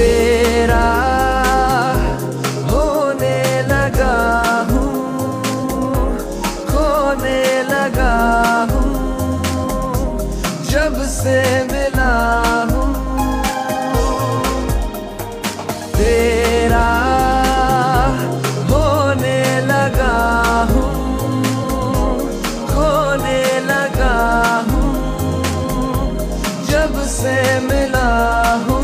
तेरा होने लगा हूँ, खोने लगा हूँ, जब से मिला हूँ। तेरा होने लगा हूँ, खोने लगा हूँ, जब से मिला हूँ।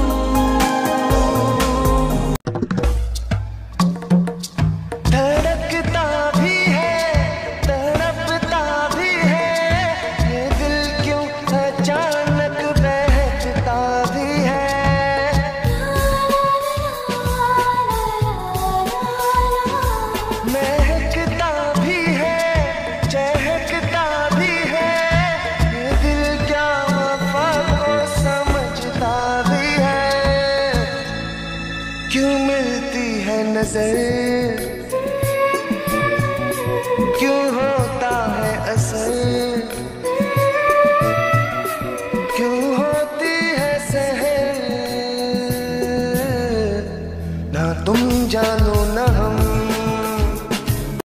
नज़र। क्यों होता है असर? क्यों होती है सहर? ना तुम जानो